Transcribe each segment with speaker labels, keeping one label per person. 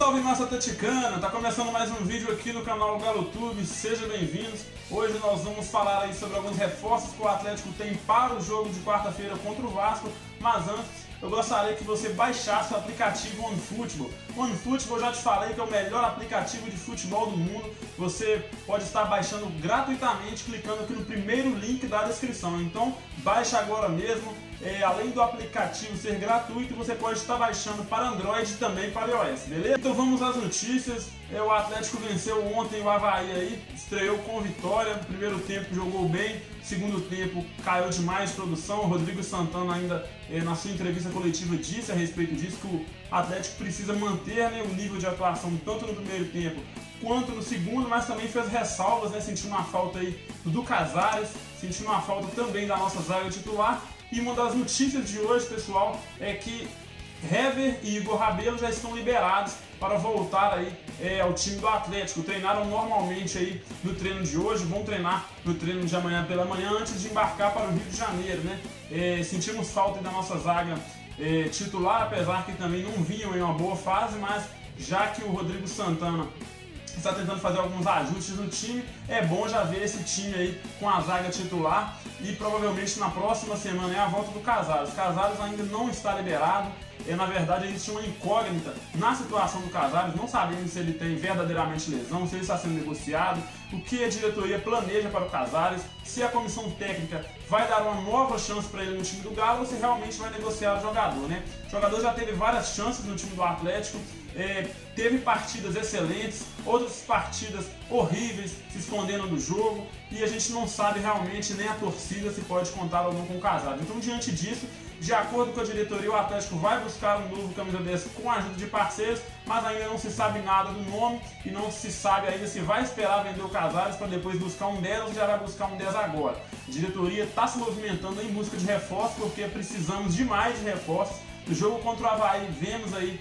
Speaker 1: Salve massa atleticana! Tá começando mais um vídeo aqui no canal Galo Tube, sejam bem-vindos. Hoje nós vamos falar aí sobre alguns reforços que o Atlético tem para o jogo de quarta-feira contra o Vasco, mas antes eu gostaria que você baixasse o aplicativo OneFootball. OneFootball, eu já te falei que é o melhor aplicativo de futebol do mundo. Você pode estar baixando gratuitamente clicando aqui no primeiro link da descrição. Então, baixe agora mesmo. É, além do aplicativo ser gratuito, você pode estar baixando para Android e também para iOS, beleza? Então vamos às notícias. É, o Atlético venceu ontem o Havaí aí, estreou com vitória. Primeiro tempo jogou bem, segundo tempo caiu demais produção. O Rodrigo Santana ainda é, na sua entrevista coletiva disse a respeito disso que o Atlético precisa manter né, o nível de atuação tanto no primeiro tempo quanto no segundo, mas também fez ressalvas, né, sentindo uma falta aí do Casares, sentindo uma falta também da nossa zaga titular. E uma das notícias de hoje, pessoal, é que Hever e Igor Rabelo já estão liberados para voltar aí é, ao time do Atlético. Treinaram normalmente aí no treino de hoje, vão treinar no treino de amanhã pela manhã antes de embarcar para o Rio de Janeiro, né? É, sentimos falta da nossa zaga é, titular, apesar que também não vinham em uma boa fase, mas já que o Rodrigo Santana está tentando fazer alguns ajustes no time. É bom já ver esse time aí com a zaga titular e provavelmente na próxima semana é a volta do Casares. Casares ainda não está liberado. E, na verdade existe uma incógnita na situação do Casares, não sabemos se ele tem verdadeiramente lesão, se ele está sendo negociado, o que a diretoria planeja para o Casares, se a comissão técnica vai dar uma nova chance para ele no time do Galo ou se realmente vai negociar o jogador, né? O jogador já teve várias chances no time do Atlético, é, teve partidas excelentes, outras partidas horríveis, se escondendo do jogo, e a gente não sabe realmente nem a torcida se pode contar ou não com o Casares. Então, diante disso, de acordo com a diretoria, o Atlético vai buscar um novo camisa 10 com a ajuda de parceiros, mas ainda não se sabe nada do nome e não se sabe ainda se vai esperar vender o Casares para depois buscar um 10 ou já vai buscar um 10 agora. A diretoria está se movimentando em busca de reforços porque precisamos demais de reforços. No jogo contra o Havaí, vemos aí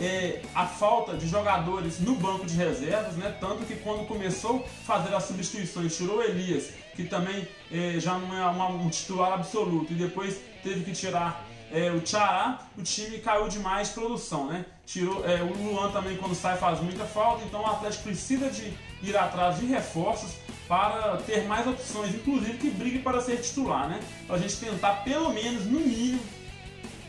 Speaker 1: é, a falta de jogadores no banco de reservas, né? Tanto que quando começou a fazer as substituições, tirou Elias, que também é, já não é uma, um titular absoluto, e depois teve que tirar é, o Tchará, o time caiu demais de produção, né? Tirou, é, o Luan também quando sai faz muita falta, então o Atlético precisa de ir atrás de reforços para ter mais opções, inclusive que brigue para ser titular, né? Para a gente tentar pelo menos, no mínimo,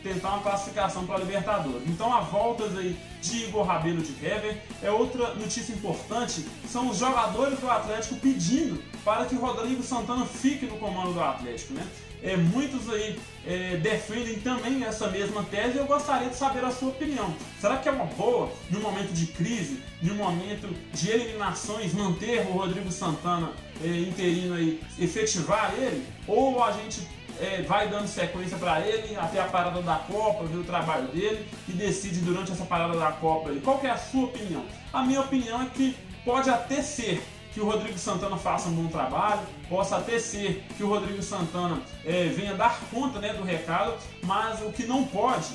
Speaker 1: tentar uma classificação para a Libertadores. Então a voltas aí de Igor Rabelo de Hever é outra notícia importante, são os jogadores do Atlético pedindo para que Rodrigo Santana fique no comando do Atlético, né? É, muitos aí é, defendem também essa mesma tese e eu gostaria de saber a sua opinião. Será que é uma boa, num momento de crise, num momento de eliminações, manter o Rodrigo Santana é, interino aí, efetivar ele? Ou a gente é, vai dando sequência para ele até a parada da Copa, ver o trabalho dele e decide durante essa parada da Copa. Qual é a sua opinião? A minha opinião é que pode até ser que o Rodrigo Santana faça um bom trabalho, possa até ser que o Rodrigo Santana é, venha dar conta né, do recado, mas o que não pode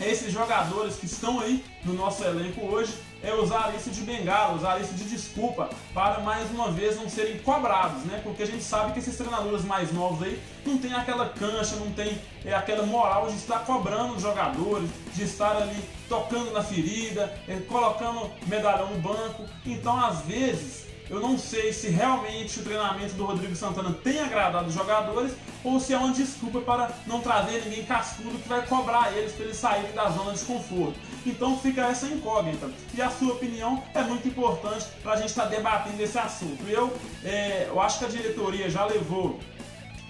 Speaker 1: esses jogadores que estão aí no nosso elenco hoje é usar isso de bengala, usar isso de desculpa para mais uma vez não serem cobrados, né? Porque a gente sabe que esses treinadores mais novos aí não tem aquela cancha, não tem é, aquela moral de estar cobrando os jogadores, de estar ali tocando na ferida, é, colocando medalhão no banco. Então, às vezes, eu não sei se realmente o treinamento do Rodrigo Santana tem agradado os jogadores ou se é uma desculpa para não trazer ninguém cascudo que vai cobrar eles para eles saírem da zona de conforto. Então fica essa incógnita. E a sua opinião é muito importante para a gente estar tá debatendo esse assunto. Eu, é, eu acho que a diretoria já levou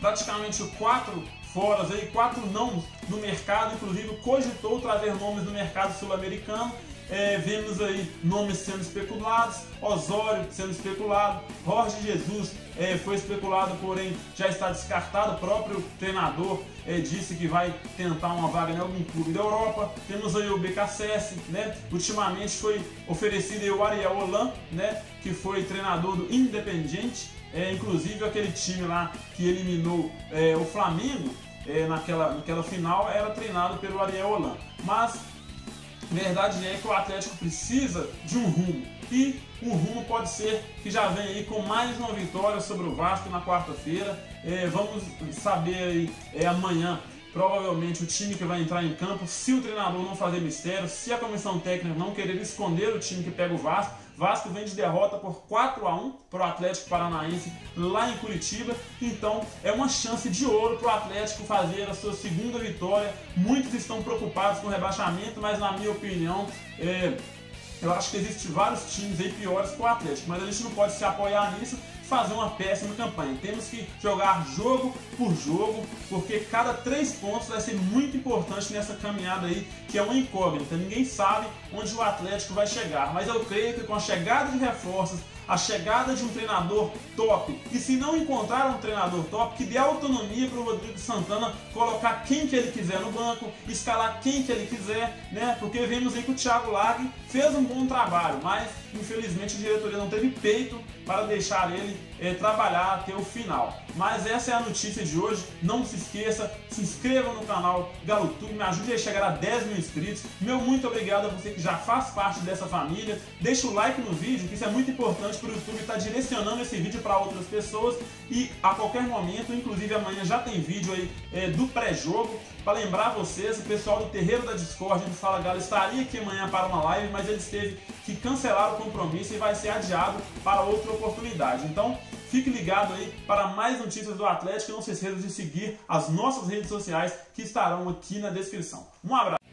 Speaker 1: praticamente quatro foras aí, quatro não no mercado, inclusive cogitou trazer nomes do mercado sul-americano é, vemos aí nomes sendo especulados, Osório sendo especulado, Jorge Jesus é, foi especulado, porém já está descartado. O próprio treinador é, disse que vai tentar uma vaga em algum clube da Europa. Temos aí o BKSS, né? Ultimamente foi oferecido o Ariel Holan, né? Que foi treinador do Independiente, é, inclusive aquele time lá que eliminou é, o Flamengo é, naquela, naquela final era treinado pelo Ariel Holan. Mas verdade é que o Atlético precisa de um rumo. E o rumo pode ser que já vem aí com mais uma vitória sobre o Vasco na quarta-feira. É, vamos saber aí é, amanhã provavelmente o time que vai entrar em campo, se o treinador não fazer mistério, se a comissão técnica não querer esconder o time que pega o Vasco. Vasco vem de derrota por 4 a 1 para o Atlético Paranaense lá em Curitiba. Então é uma chance de ouro para o Atlético fazer a sua segunda vitória. Muitos estão preocupados com o rebaixamento, mas na minha opinião, é, eu acho que existem vários times aí piores que o Atlético, mas a gente não pode se apoiar nisso fazer uma péssima campanha. Temos que jogar jogo por jogo, porque cada três pontos vai ser muito importante nessa caminhada aí, que é uma incógnita. Ninguém sabe onde o Atlético vai chegar, mas eu creio que com a chegada de reforços, a chegada de um treinador top. E se não encontrar um treinador top, que dê autonomia para o Rodrigo Santana colocar quem que ele quiser no banco, escalar quem que ele quiser, né? Porque vemos aí que o Thiago Lag fez um bom trabalho, mas infelizmente a diretoria não teve peito para deixar ele é, trabalhar até o final. Mas essa é a notícia de hoje. Não se esqueça, se inscreva no canal GaloTube, me ajude a chegar a 10 mil inscritos. Meu muito obrigado a você que já faz parte dessa família. Deixa o like no vídeo, que isso é muito importante para o YouTube estar tá direcionando esse vídeo para outras pessoas. E a qualquer momento, inclusive amanhã já tem vídeo aí é, do pré-jogo. Para lembrar vocês, o pessoal do Terreiro da Discord do Fala Galo estaria aqui amanhã para uma live, mas eles teve que cancelar o compromisso e vai ser adiado para outra oportunidade. Então, fique ligado aí para mais notícias do Atlético e não se esqueça de seguir as nossas redes sociais que estarão aqui na descrição. Um abraço!